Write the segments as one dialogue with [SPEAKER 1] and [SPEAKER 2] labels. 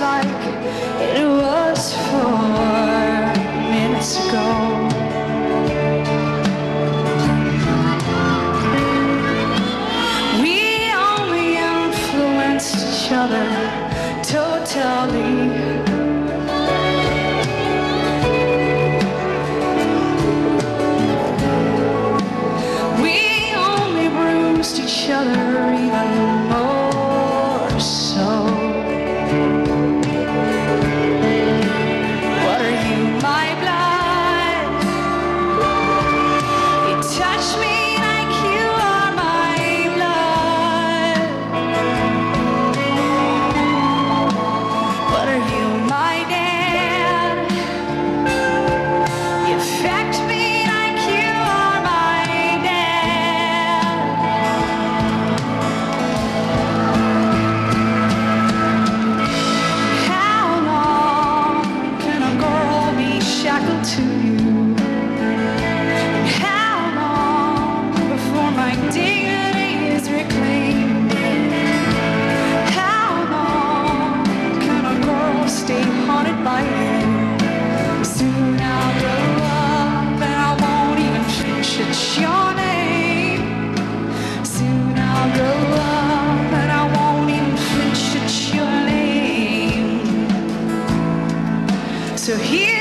[SPEAKER 1] like it was four minutes ago. We only influenced each other totally. We only bruised each other even more so.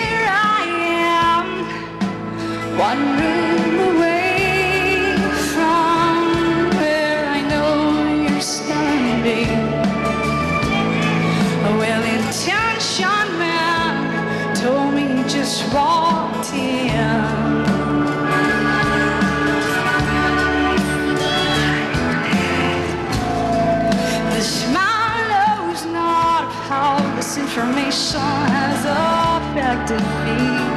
[SPEAKER 1] here I am, one room away from where I know you're standing. Well, intention man told me just walked in. information protected me.